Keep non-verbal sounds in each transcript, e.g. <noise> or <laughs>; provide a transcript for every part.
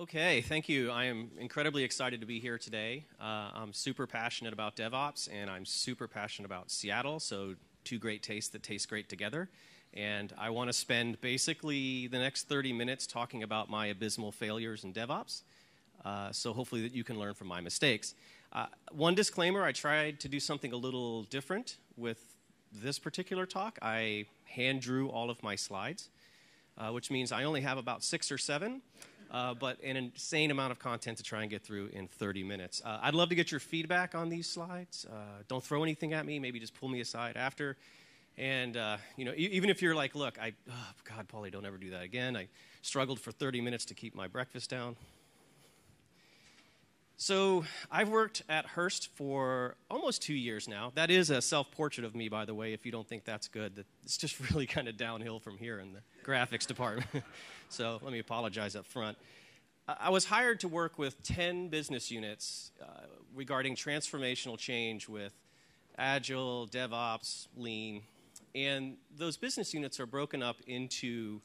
Okay, thank you. I am incredibly excited to be here today. Uh, I'm super passionate about DevOps, and I'm super passionate about Seattle, so two great tastes that taste great together. And I want to spend basically the next 30 minutes talking about my abysmal failures in DevOps, uh, so hopefully that you can learn from my mistakes. Uh, one disclaimer I tried to do something a little different with this particular talk. I hand drew all of my slides, uh, which means I only have about six or seven uh, but an insane amount of content to try and get through in 30 minutes. Uh, I'd love to get your feedback on these slides. Uh, don't throw anything at me. Maybe just pull me aside after. And uh, you know, even if you're like, look, I, oh, God, Pauly, don't ever do that again. I struggled for 30 minutes to keep my breakfast down. So I've worked at Hearst for almost two years now. That is a self-portrait of me, by the way. If you don't think that's good, it's just <laughs> really kind of downhill from here in the graphics department. <laughs> so let me apologize up front. I was hired to work with 10 business units uh, regarding transformational change with Agile, DevOps, Lean, and those business units are broken up into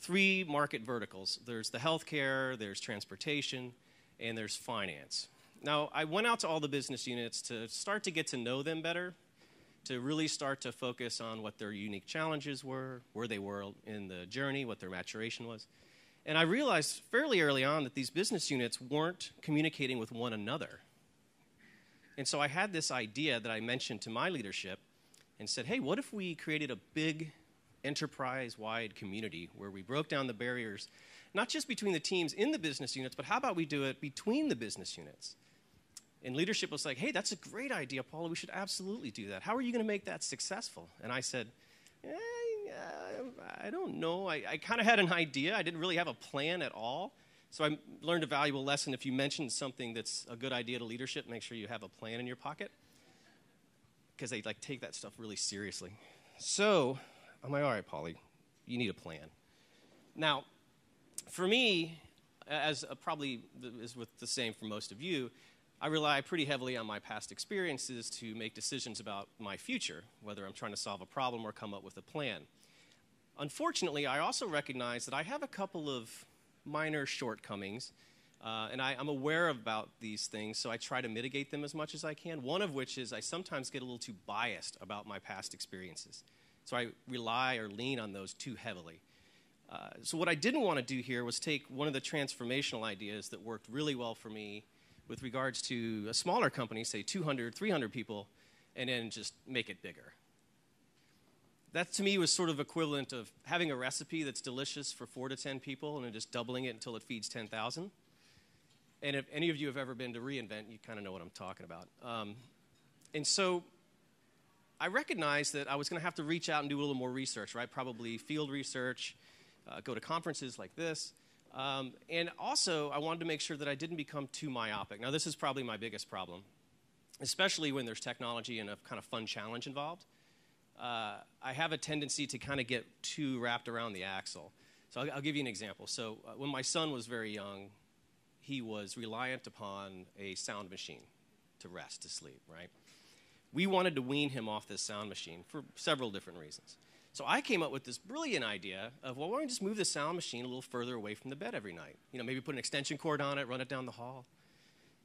three market verticals. There's the healthcare, there's transportation, and there's finance. Now, I went out to all the business units to start to get to know them better, to really start to focus on what their unique challenges were, where they were in the journey, what their maturation was. And I realized fairly early on that these business units weren't communicating with one another. And so I had this idea that I mentioned to my leadership and said, hey, what if we created a big enterprise wide community where we broke down the barriers not just between the teams in the business units, but how about we do it between the business units? And leadership was like, hey, that's a great idea, Pauly. We should absolutely do that. How are you going to make that successful? And I said, eh, I don't know. I, I kind of had an idea. I didn't really have a plan at all. So I learned a valuable lesson. If you mention something that's a good idea to leadership, make sure you have a plan in your pocket because they like take that stuff really seriously. So I'm like, all right, Pauly, you need a plan. Now, for me, as probably is with the same for most of you, I rely pretty heavily on my past experiences to make decisions about my future, whether I'm trying to solve a problem or come up with a plan. Unfortunately, I also recognize that I have a couple of minor shortcomings, uh, and I, am aware about these things, so I try to mitigate them as much as I can. One of which is I sometimes get a little too biased about my past experiences. So I rely or lean on those too heavily. Uh, so, what I didn't want to do here was take one of the transformational ideas that worked really well for me with regards to a smaller company, say 200, 300 people, and then just make it bigger. That to me was sort of equivalent of having a recipe that's delicious for four to 10 people and then just doubling it until it feeds 10,000. And if any of you have ever been to reInvent, you kind of know what I'm talking about. Um, and so I recognized that I was going to have to reach out and do a little more research, right? Probably field research, uh, go to conferences like this. Um, and also, I wanted to make sure that I didn't become too myopic. Now, this is probably my biggest problem, especially when there's technology and a kind of fun challenge involved. Uh, I have a tendency to kind of get too wrapped around the axle. So, I'll, I'll give you an example. So, uh, when my son was very young, he was reliant upon a sound machine to rest, to sleep, right? We wanted to wean him off this sound machine for several different reasons. So I came up with this brilliant idea of, well, why don't we just move the sound machine a little further away from the bed every night? You know, maybe put an extension cord on it, run it down the hall.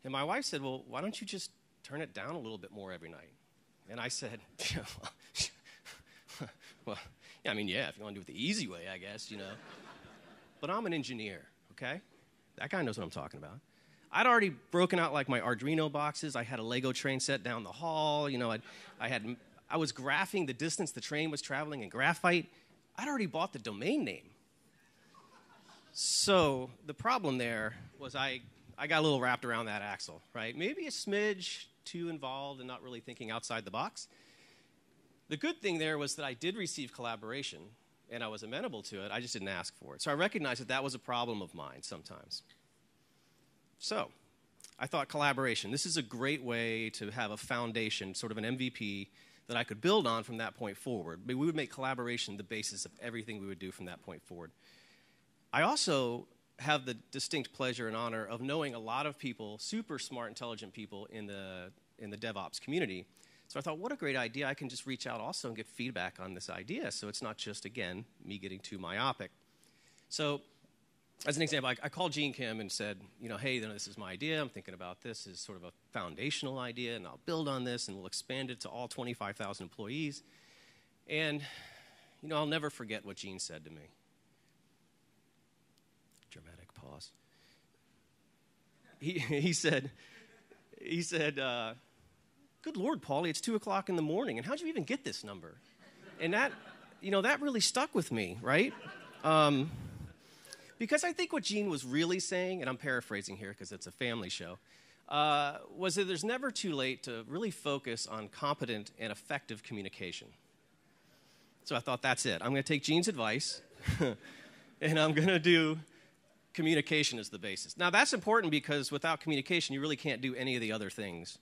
And my wife said, well, why don't you just turn it down a little bit more every night? And I said, <laughs> <laughs> well, yeah, I mean, yeah, if you want to do it the easy way, I guess, you know. but I'm an engineer, okay? That guy knows what I'm talking about. I'd already broken out like my Arduino boxes. I had a Lego train set down the hall. You know, I'd, I had I was graphing the distance the train was traveling in graphite. I'd already bought the domain name. So the problem there was I, I got a little wrapped around that axle, right? Maybe a smidge too involved and not really thinking outside the box. The good thing there was that I did receive collaboration and I was amenable to it. I just didn't ask for it. So I recognized that that was a problem of mine sometimes. So I thought collaboration. This is a great way to have a foundation, sort of an MVP that I could build on from that point forward. But we would make collaboration the basis of everything we would do from that point forward. I also have the distinct pleasure and honor of knowing a lot of people, super smart, intelligent people in the, in the DevOps community. So I thought, what a great idea. I can just reach out also and get feedback on this idea. So it's not just, again, me getting too myopic. So as an example, I, I, called Gene Kim and said, you know, hey, you know, this is my idea. I'm thinking about this as sort of a foundational idea, and I'll build on this, and we'll expand it to all 25,000 employees. And, you know, I'll never forget what Gene said to me. Dramatic pause. He, <laughs> he said, he said, uh, good Lord, Pauly, it's 2 o'clock in the morning, and how'd you even get this number? And that, you know, that really stuck with me, right? Um, because I think what Gene was really saying, and I'm paraphrasing here because it's a family show, uh, was that there's never too late to really focus on competent and effective communication. So I thought, that's it. I'm going to take Gene's advice, <laughs> and I'm going to do communication as the basis. Now, that's important because without communication, you really can't do any of the other things.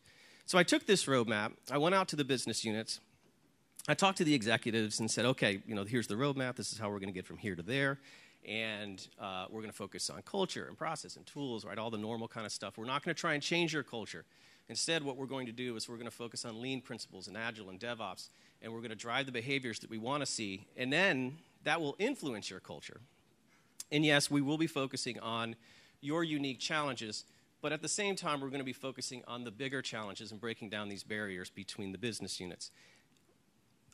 So I took this roadmap, I went out to the business units, I talked to the executives and said, okay, you know, here's the roadmap, this is how we're going to get from here to there and uh, we're going to focus on culture and process and tools, right? All the normal kind of stuff. We're not going to try and change your culture. Instead, what we're going to do is we're going to focus on lean principles and agile and DevOps, and we're going to drive the behaviors that we want to see, and then that will influence your culture. And yes, we will be focusing on your unique challenges, but at the same time, we're going to be focusing on the bigger challenges and breaking down these barriers between the business units.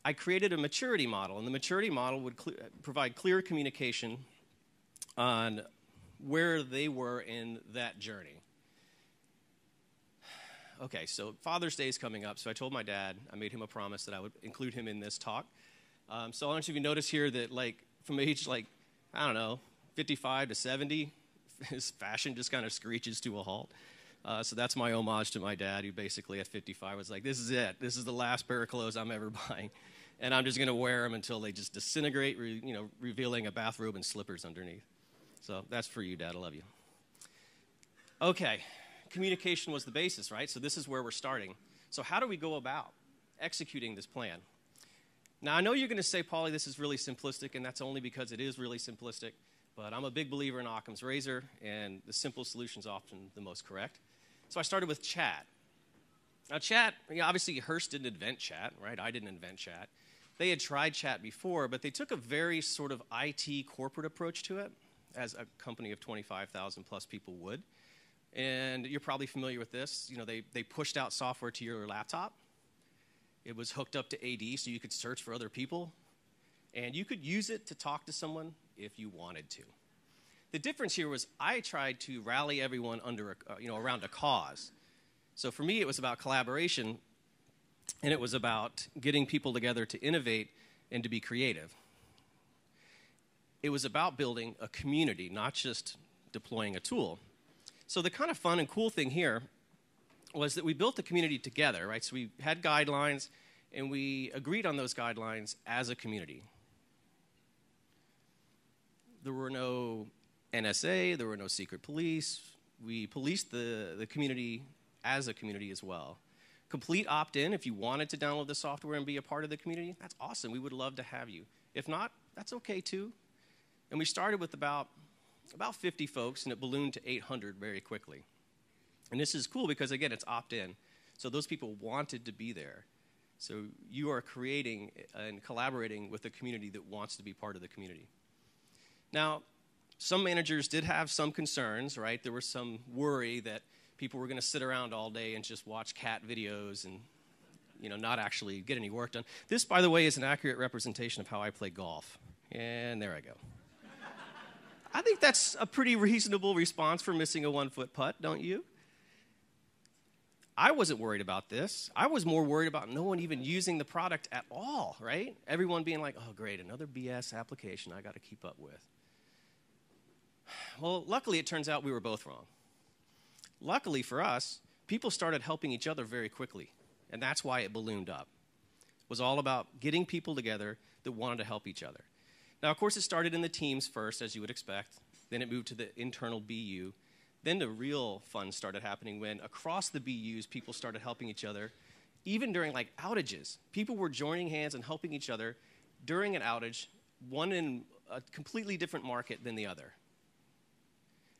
I created a maturity model, and the maturity model would cl- provide clear communication on where they were in that journey. Okay, so Father's Day is coming up, so I told my dad, I made him a promise that I would include him in this talk. Um, so I want you to notice here that, like, from age, like, I don't know, 55 to 70, <laughs> his fashion just kind of screeches to a halt. Uh, so that's my homage to my dad, who basically at 55 was like, "This is it. This is the last pair of clothes I'm ever <laughs> buying, and I'm just going to wear them until they just disintegrate, re- you know, revealing a bathrobe and slippers underneath." So that's for you, Dad. I love you. Okay, communication was the basis, right? So this is where we're starting. So, how do we go about executing this plan? Now, I know you're going to say, Pauly, this is really simplistic, and that's only because it is really simplistic. But I'm a big believer in Occam's razor, and the simple solution is often the most correct. So I started with chat. Now, chat, obviously, Hearst didn't invent chat, right? I didn't invent chat. They had tried chat before, but they took a very sort of IT corporate approach to it as a company of 25,000 plus people would. And you're probably familiar with this. You know, they, they pushed out software to your laptop. It was hooked up to AD so you could search for other people. And you could use it to talk to someone if you wanted to. The difference here was I tried to rally everyone under a, uh, you know, around a cause. So for me, it was about collaboration, and it was about getting people together to innovate and to be creative it was about building a community, not just deploying a tool. So the kind of fun and cool thing here was that we built the community together, right? So we had guidelines and we agreed on those guidelines as a community. There were no NSA, there were no secret police. We policed the, the community as a community as well. Complete opt in if you wanted to download the software and be a part of the community, that's awesome. We would love to have you. If not, that's okay too. And we started with about, about 50 folks, and it ballooned to 800 very quickly. And this is cool because, again, it's opt in. So those people wanted to be there. So you are creating and collaborating with a community that wants to be part of the community. Now, some managers did have some concerns, right? There was some worry that people were going to sit around all day and just watch cat videos and you know not actually get any work done. This, by the way, is an accurate representation of how I play golf. And there I go. I think that's a pretty reasonable response for missing a one foot putt, don't you? I wasn't worried about this. I was more worried about no one even using the product at all, right? Everyone being like, oh, great, another BS application I got to keep up with. Well, luckily, it turns out we were both wrong. Luckily for us, people started helping each other very quickly, and that's why it ballooned up. It was all about getting people together that wanted to help each other. Now, of course, it started in the teams first, as you would expect. Then it moved to the internal BU. Then the real fun started happening when across the BUs, people started helping each other. Even during like outages, people were joining hands and helping each other during an outage, one in a completely different market than the other.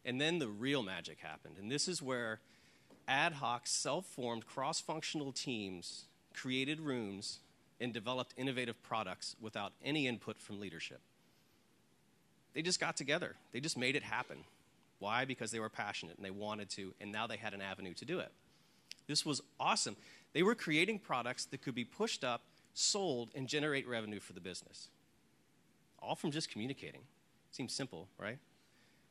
And then the real magic happened. And this is where ad hoc, self formed, cross functional teams created rooms and developed innovative products without any input from leadership. They just got together. They just made it happen. Why? Because they were passionate and they wanted to, and now they had an avenue to do it. This was awesome. They were creating products that could be pushed up, sold, and generate revenue for the business. All from just communicating. Seems simple, right?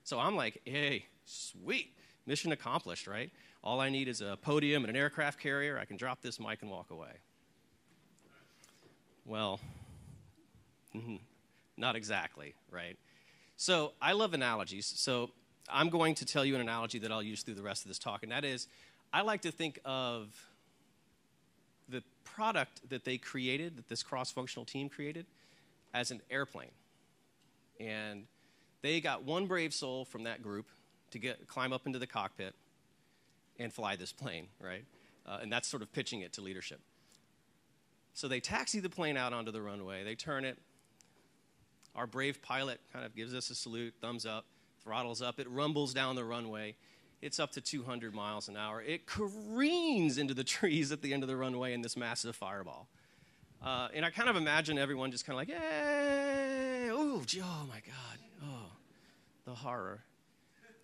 So I'm like, hey, sweet, mission accomplished, right? All I need is a podium and an aircraft carrier. I can drop this mic and walk away. Well, <laughs> not exactly, right? So I love analogies. So I'm going to tell you an analogy that I'll use through the rest of this talk, and that is I like to think of the product that they created, that this cross functional team created, as an airplane. And they got one brave soul from that group to get, climb up into the cockpit and fly this plane, right? Uh, and that's sort of pitching it to leadership. So they taxi the plane out onto the runway, they turn it. Our brave pilot kind of gives us a salute, thumbs up, throttles up, it rumbles down the runway. It's up to 200 miles an hour. It careens into the <laughs> trees at the end of the runway in this massive fireball. Uh, and I kind of imagine everyone just kind of like, hey, oh, oh my God, oh, the horror.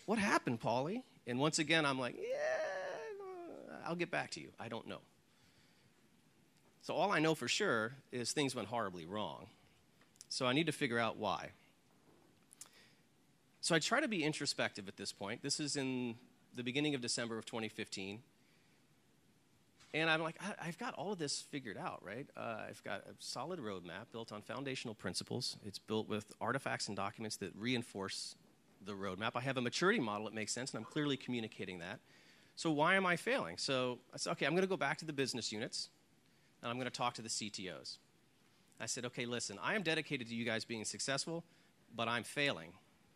What happened, Pauly? And once again, I'm like, yeah, I'll get back to you. I don't know. So all I know for sure is things went horribly wrong. So I need to figure out why. So I try to be introspective at this point. This is in the beginning of December of 2015. And I'm like, I, have got all of this figured out, right? Uh, I've got a solid roadmap built on foundational principles. It's built with artifacts and documents that reinforce the roadmap. I have a maturity model that makes sense, and I'm clearly communicating that. So why am I failing? So I said, okay, I'm going to go back to the business units, and I'm going to talk to the CTOs. I said, okay, listen, I am dedicated to you guys being successful, but I'm failing.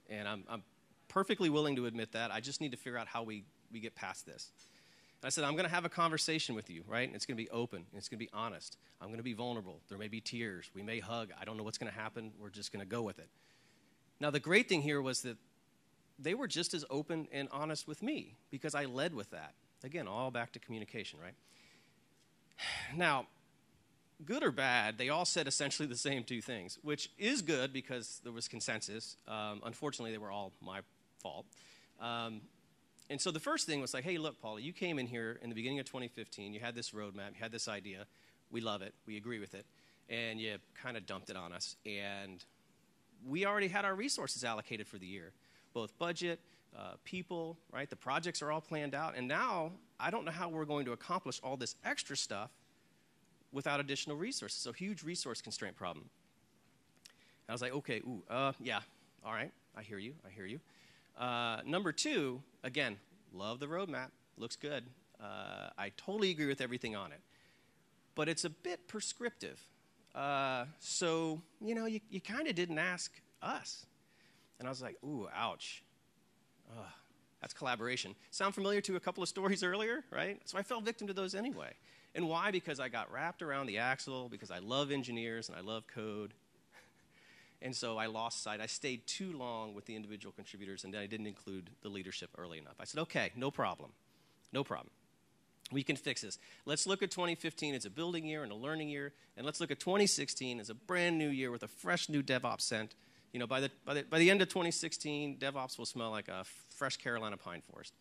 And I'm, I'm perfectly willing to admit that. I just need to figure out how we, we get past this. And I said, I'm going to have a conversation with you, right? And it's going to be open, it's going to be honest. I'm going to be vulnerable. There may be tears. We may hug. I don't know what's going to happen. We're just going to go with it. Now, the great thing here was that they were just as open and honest with me because I led with that. Again, all back to communication, right? <sighs> Now, good or bad, they all said essentially the same two things, which is good because there was consensus. Um, unfortunately, they were all my fault. Um, and so the first thing was like, hey, look, Pauly, you came in here in the beginning of 2015. You had this roadmap, you had this idea. We love it, we agree with it. And you kind of dumped it on us. And we already had our resources allocated for the year both budget, uh, people, right? The projects are all planned out. And now I don't know how we're going to accomplish all this extra stuff without additional resources. So, huge resource constraint problem. I was like, okay, ooh, uh, yeah, all right, I hear you, I hear you. Uh, number two, again, love the roadmap, looks good. Uh, I totally agree with everything on it. But it's a bit prescriptive. Uh, so, you know, you, you kind of didn't ask us. And I was like, ooh, ouch. Ugh, that's collaboration. Sound familiar to a couple of stories <laughs> earlier, right? So I fell victim to those anyway. And why? Because I got wrapped around the axle, because I love engineers and I love code. <laughs> and so I lost sight. I stayed too long with the individual contributors, and I didn't include the leadership early enough. I said, okay, no problem. No problem. We can fix this. Let's look at 2015 as a building year and a learning year, and let's look at 2016 as a brand new year with a fresh new DevOps scent. You know, by the, by the, by the end of 2016, DevOps will smell like a fresh Carolina pine forest.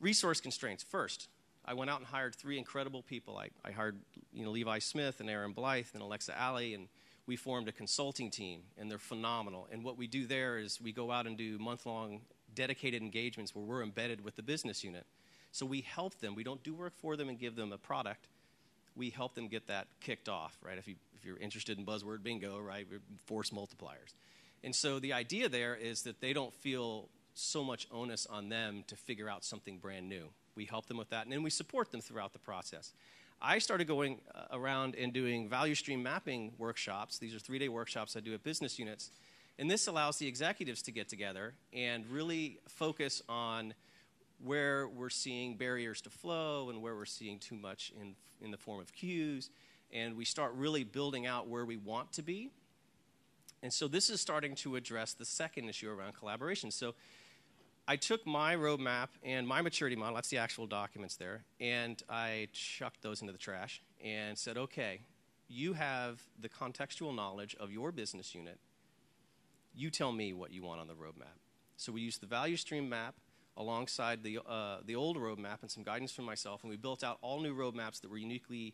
Resource constraints. First, I went out and hired three incredible people. I, I hired you know, Levi Smith and Aaron Blythe and Alexa Alley, and we formed a consulting team, and they're phenomenal. And what we do there is we go out and do month long dedicated engagements where we're embedded with the business unit. So we help them. We don't do work for them and give them a product. We help them get that kicked off, right? If, you, if you're interested in buzzword bingo, right? Force multipliers. And so the idea there is that they don't feel so much onus on them to figure out something brand new. We help them with that, and then we support them throughout the process. I started going uh, around and doing value stream mapping workshops. These are three day workshops I do at business units. And this allows the executives to get together and really focus on where we're seeing barriers to flow and where we're seeing too much in, in the form of queues. And we start really building out where we want to be. And so this is starting to address the second issue around collaboration. So I took my roadmap and my maturity model, that's the actual documents there, and I chucked those into the trash and said, okay, you have the contextual knowledge of your business unit. You tell me what you want on the roadmap. So we used the value stream map alongside the, uh, the old roadmap and some guidance from myself, and we built out all new roadmaps that were uniquely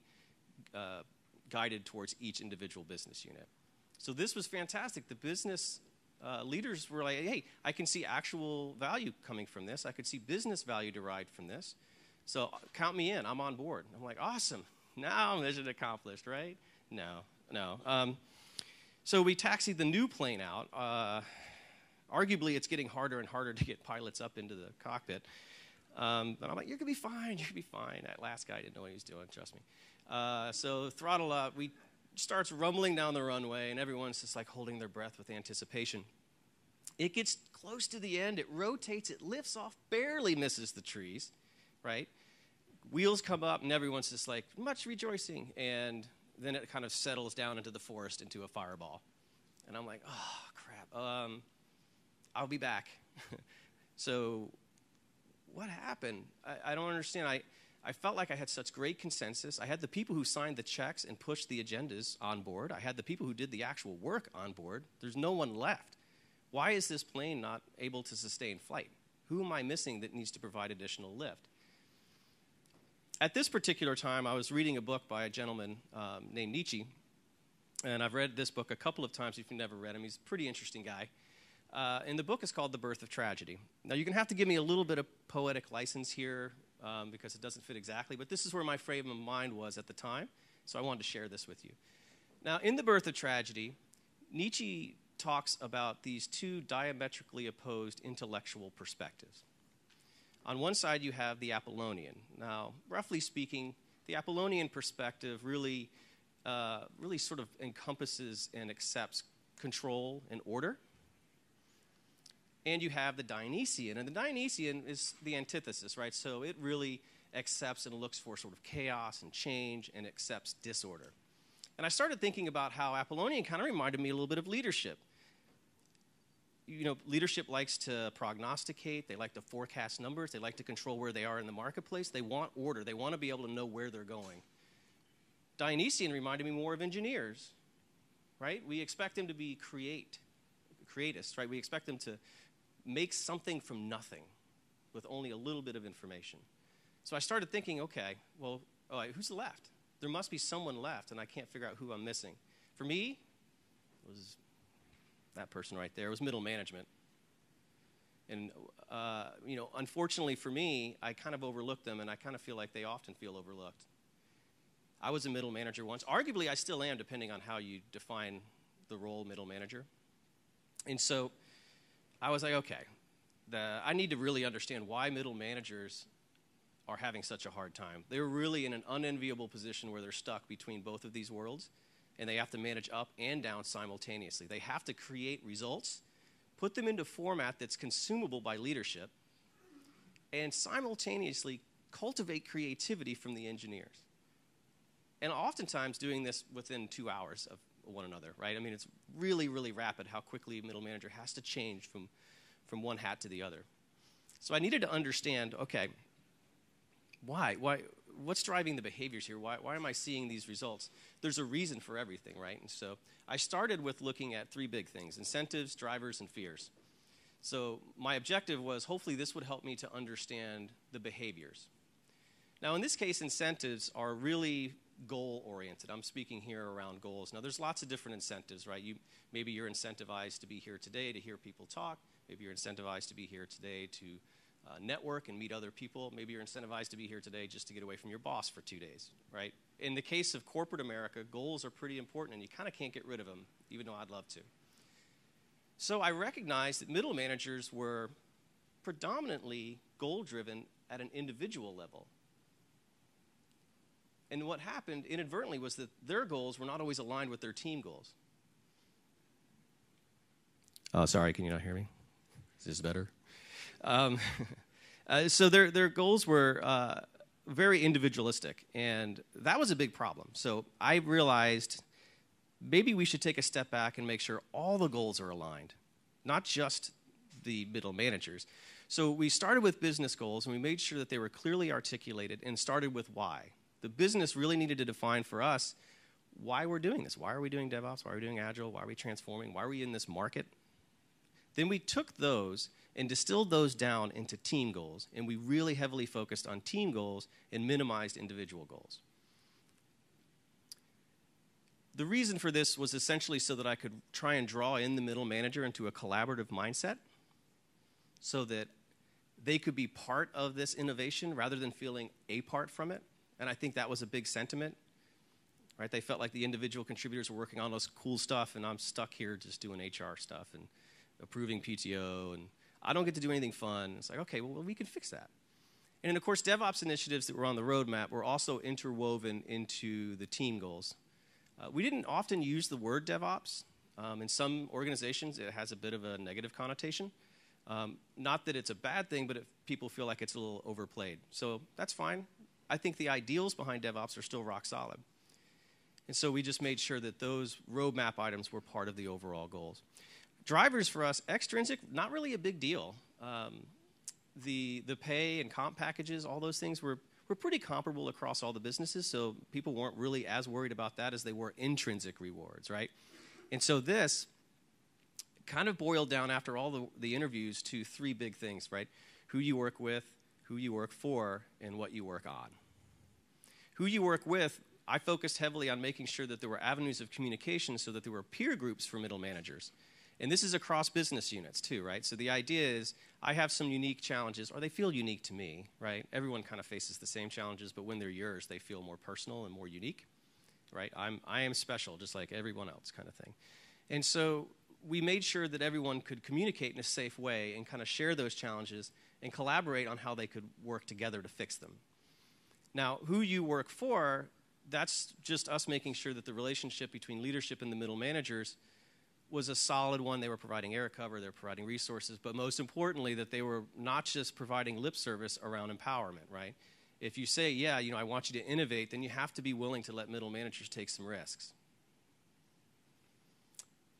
uh, guided towards each individual business unit. So this was fantastic. The business uh, leaders were like, hey, I can see actual value coming from this. I could see business value derived from this. So uh, count me in. I'm on board. I'm like, awesome. <laughs> Now mission accomplished, right? No, no. Um, so we taxied the new plane out. Uh, arguably, it's getting harder and harder to get pilots up into the cockpit. Um, but I'm like, you're gonna be fine. You're gonna be fine. That last guy didn't know what he was doing. Trust me. Uh, so throttle up. We starts rumbling down the runway, and everyone's just like holding their breath with anticipation. It gets close to the end. It rotates. It lifts off. Barely misses the trees. Right. Wheels come up, and everyone's just like much rejoicing. And then it kind of settles down into the forest into a fireball. And I'm like, oh crap. Um, I'll be back. <laughs> so, what happened? I, I, don't understand. I, I felt like I had such great consensus. I had the people who signed the checks and pushed the agendas on board. I had the people who did the actual work on board. There's no one left. Why is this plane not able to sustain flight? Who am I missing that needs to provide additional lift? At this particular time, I was reading a book by a gentleman um, named Nietzsche, and I've read this book a couple of times if you've never read him. He's a pretty interesting guy. Uh, and the book is called The Birth of Tragedy. Now, you're going to have to give me a little bit of poetic license here um, because it doesn't fit exactly, but this is where my frame of mind was at the time, so I wanted to share this with you. Now, in The Birth of Tragedy, Nietzsche talks about these two diametrically opposed intellectual perspectives. On one side, you have the Apollonian. Now, roughly speaking, the Apollonian perspective really, uh, really sort of encompasses and accepts control and order and you have the Dionysian. And the Dionysian is the antithesis, right? So it really accepts and looks for sort of chaos and change and accepts disorder. And I started thinking about how Apollonian kind of reminded me a little bit of leadership. You know, leadership likes to prognosticate, they like to forecast numbers, they like to control where they are in the marketplace, they want order, they want to be able to know where they're going. Dionysian reminded me more of engineers, right? We expect them to be create, creatists, right? We expect them to make something from nothing with only a little bit of information. So I started thinking, okay, well, all right, who's left? There must be someone left, and I can't figure out who I'm missing. For me, it was that person right there. It was middle management. And, uh, you know, unfortunately for me, I kind of overlooked them, and I kind of feel like they often feel overlooked. I was a middle manager once. Arguably, I still am, depending on how you define the role middle manager. And so I was like, okay, the, I need to really understand why middle managers are having such a hard time. They're really in an unenviable position where they're stuck between both of these worlds, and they have to manage up and down simultaneously. They have to create results, put them into format that's consumable by leadership, and simultaneously cultivate creativity from the engineers. And oftentimes doing this within two hours of one another, right? I mean, it's really, really rapid how quickly a middle manager has to change from, from one hat to the other. So I needed to understand okay, why? why? What's driving the behaviors here? Why, why am I seeing these results? There's a reason for everything, right? And so I started with looking at three big things incentives, drivers, and fears. So my objective was hopefully this would help me to understand the behaviors. Now, in this case, incentives are really goal oriented. I'm speaking here around goals. Now, there's lots of different incentives, right? You, maybe you're incentivized to be here today to hear people talk. Maybe you're incentivized to be here today to uh, network and meet other people. Maybe you're incentivized to be here today just to get away from your boss for two days, right? In the case of corporate America, goals are pretty important and you kind of can't get rid of them, even though I'd love to. So I recognized that middle managers were predominantly goal driven at an individual level. And what happened inadvertently was that their goals were not always aligned with their team goals. Oh, sorry, can you not hear me? Is this better? Um, <laughs> uh, so their, their goals were uh, very individualistic, and that was a big problem. So I realized maybe we should take a step back and make sure all the goals are aligned, not just the middle managers. So we started with business goals, and we made sure that they were clearly articulated and started with why the business really needed to define for us why we're doing this. Why are we doing DevOps? Why are we doing Agile? Why are we transforming? Why are we in this market? Then we took those and distilled those down into team goals, and we really heavily focused on team goals and minimized individual goals. The reason for this was essentially so that I could try and draw in the middle manager into a collaborative mindset so that they could be part of this innovation rather than feeling a part from it. And I think that was a big sentiment. Right? They felt like the individual contributors were working on this cool stuff, and I'm stuck here just doing HR stuff and approving PTO, and I don't get to do anything fun. It's like, okay, well, we can fix that. And of course, DevOps initiatives that were on the roadmap were also interwoven into the team goals. Uh, we didn't often use the word DevOps. Um, in some organizations, it has a bit of a negative connotation. Um, not that it's a bad thing, but people feel like it's a little overplayed. So that's fine. I think the ideals behind DevOps are still rock solid. And so we just made sure that those roadmap items were part of the overall goals. Drivers for us, extrinsic, not really a big deal. Um, the, the pay and comp packages, all those things were, were pretty comparable across all the businesses, so people weren't really as worried about that as they were intrinsic rewards, right? And so this kind of boiled down after all the, the interviews to three big things, right? Who you work with, who you work for, and what you work on. Who you work with, I focused heavily on making sure that there were avenues of communication so that there were peer groups for middle managers. And this is across business units too, right? So the idea is I have some unique challenges, or they feel unique to me, right? Everyone kind of faces the same challenges, but when they're yours, they feel more personal and more unique, right? I'm, I am special, just like everyone else, kind of thing. And so we made sure that everyone could communicate in a safe way and kind of share those challenges and collaborate on how they could work together to fix them. Now, who you work for, that's just us making sure that the relationship between leadership and the middle managers was a solid one. They were providing air cover, they were providing resources, but most importantly, that they were not just providing lip service around empowerment, right? If you say, yeah, you know, I want you to innovate, then you have to be willing to let middle managers take some risks.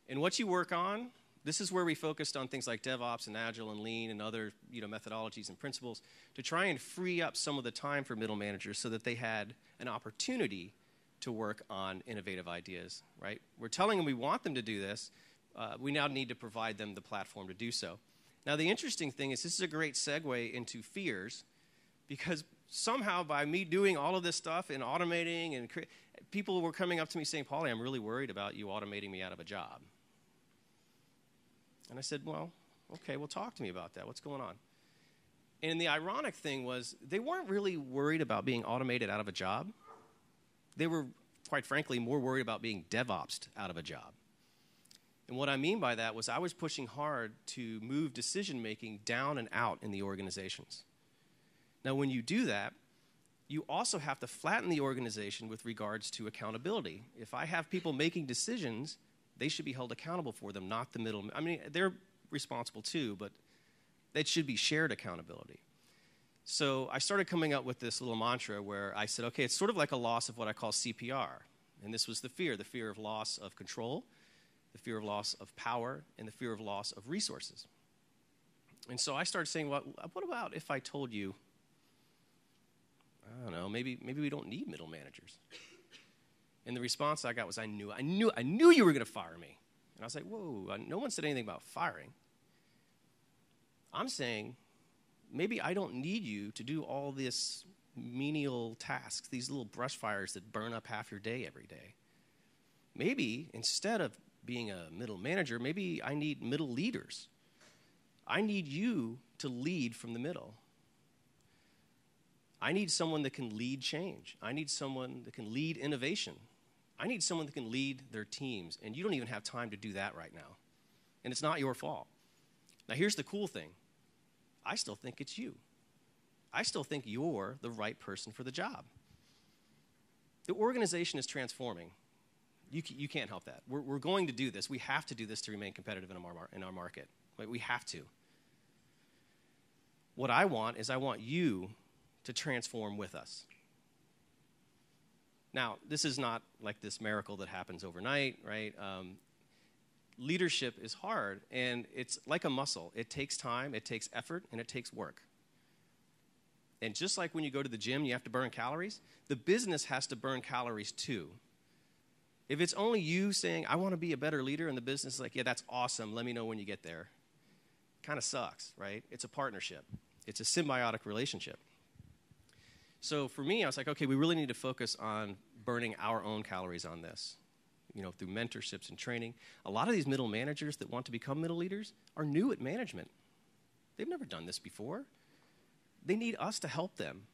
And what you work on, this is where we focused on things like DevOps and Agile and Lean and other you know, methodologies and principles to try and free up some of the time for middle managers so that they had an opportunity to work on innovative ideas, right? We're telling them we want them to do this. Uh, we now need to provide them the platform to do so. Now, the interesting thing is, this is a great segue into fears because somehow by me doing all of this stuff and automating and people were coming up to me saying, Pauly, I'm really worried about you automating me out of a job. And I said, Well, okay, well, talk to me about that. What's going on? And the ironic thing was, they weren't really worried about being automated out of a job. They were, quite frankly, more worried about being DevOps out of a job. And what I mean by that was I was pushing hard to move decision making down and out in the organizations. Now, when you do that, you also have to flatten the organization with regards to accountability. If I have people making decisions they should be held accountable for them, not the middle. I mean, they're responsible too, but it should be shared accountability. So I started coming up with this little mantra where I said, okay, it's sort of like a loss of what I call CPR. And this was the fear the fear of loss of control, the fear of loss of power, and the fear of loss of resources. And so I started saying, well, what about if I told you, I don't know, maybe, maybe we don't need middle managers? And the response I got was, I knew, I knew, I knew you were going to fire me. And I was like, whoa, no one said anything about firing. I'm saying, maybe I don't need you to do all this menial tasks, these little brush fires that burn up half your day every day. Maybe instead of being a middle manager, maybe I need middle leaders. I need you to lead from the middle. I need someone that can lead change. I need someone that can lead innovation. I need someone that can lead their teams, and you don't even have time to do that right now. And it's not your fault. Now, here's the cool thing I still think it's you. I still think you're the right person for the job. The organization is transforming. You, you can't help that. We're, we're going to do this. We have to do this to remain competitive in our, in our market. We have to. What I want is I want you to transform with us. Now, this is not like this miracle that happens overnight, right? Um, leadership is hard, and it's like a muscle. It takes time, it takes effort, and it takes work. And just like when you go to the gym, you have to burn calories, the business has to burn calories too. If it's only you saying, I want to be a better leader, and the business is like, yeah, that's awesome, let me know when you get there. kind of sucks, right? It's a partnership, it's a symbiotic relationship. So for me, I was like, okay, we really need to focus on burning our own calories on this, you know, through mentorships and training. A lot of these middle managers that want to become middle leaders are new at management. They've never done this before. They need us to help them.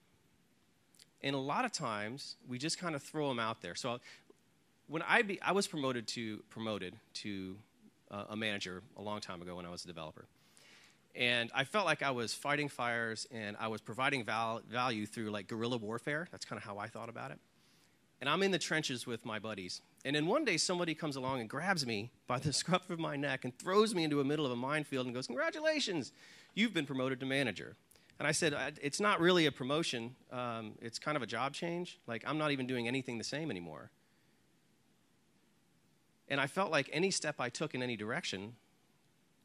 And a lot of times, we just kind of throw them out there. So when I, be, I was promoted to, promoted to uh, a manager a long time ago when I was a developer. And I felt like I was fighting fires and I was providing val- value through like guerrilla warfare. That's kind of how I thought about it. And I'm in the trenches with my buddies. And then one day somebody comes along and grabs me by the <laughs> scruff of my neck and throws me into the middle of a minefield and goes, Congratulations, you've been promoted to manager. And I said, It's not really a promotion, um, it's kind of a job change. Like, I'm not even doing anything the same anymore. And I felt like any step I took in any direction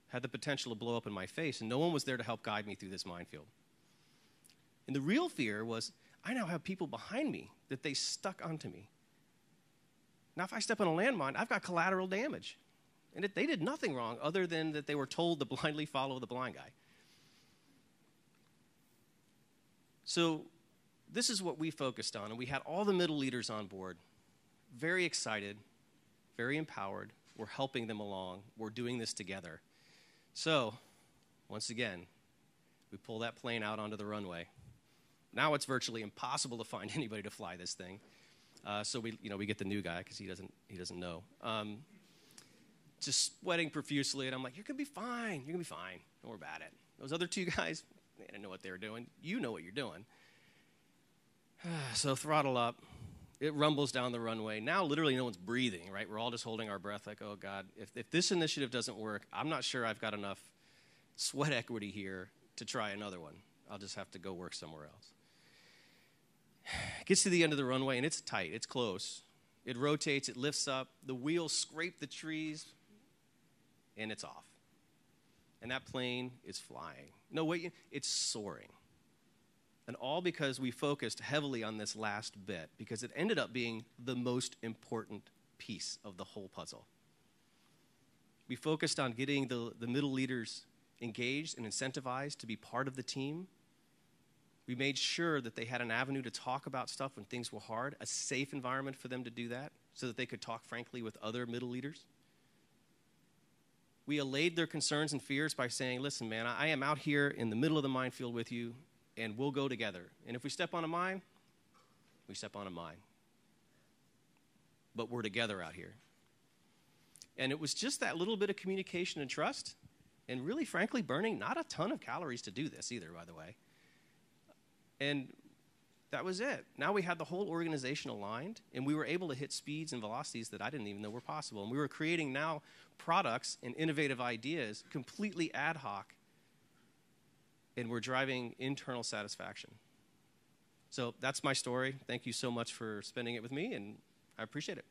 had the potential to blow up in my face, and no one was there to help guide me through this minefield. And the real fear was I now have people behind me that they stuck onto me. Now, if I step on a landmine, I've got collateral damage. And it, they did nothing wrong other than that they were told to <laughs> blindly follow the blind guy. So, this is what we focused on, and we had all the middle leaders on board, very excited, very empowered. We're helping them along, we're doing this together. So, once again, we pull that plane out onto the runway. Now it's virtually impossible to find <laughs> anybody to fly this thing. Uh, so we, you know, we get the new guy because he doesn't, he doesn't know. Um, just sweating profusely, and I'm like, "You're gonna be fine. You're gonna be fine. Don't worry about it." Those other two <laughs> guys, they didn't know what they were doing. You know what you're doing. <sighs> so throttle up. It rumbles down the runway. Now, literally, no one's breathing, right? We're all just holding our breath, like, oh, God, if, if this initiative doesn't work, I'm not sure I've got enough sweat equity here to try another one. I'll just have to go work somewhere else. Gets to the end of the runway, and it's tight, it's close. It rotates, it lifts up, the wheels scrape the trees, and it's off. And that plane is flying. No, wait, it's soaring. And all because we focused heavily on this last bit, because it ended up being the most important piece of the whole puzzle. We focused on getting the, the middle leaders engaged and incentivized to be part of the team. We made sure that they had an avenue to talk about stuff when things were hard, a safe environment for them to do that, so that they could talk frankly with other middle leaders. We allayed their concerns and fears by saying, Listen, man, I am out here in the middle of the minefield with you and we'll go together. And if we step on a mine, we step on a mine. But we're together out here. And it was just that little bit of communication and trust, and really, frankly, burning not a ton of calories to do this either, by the way. And that was it. Now we had the whole organization aligned, and we were able to hit speeds and velocities that I didn't even know were possible. And we were creating now products and innovative ideas completely ad hoc and we're driving internal satisfaction. So that's my story. Thank you so much for spending it with me, and I appreciate it.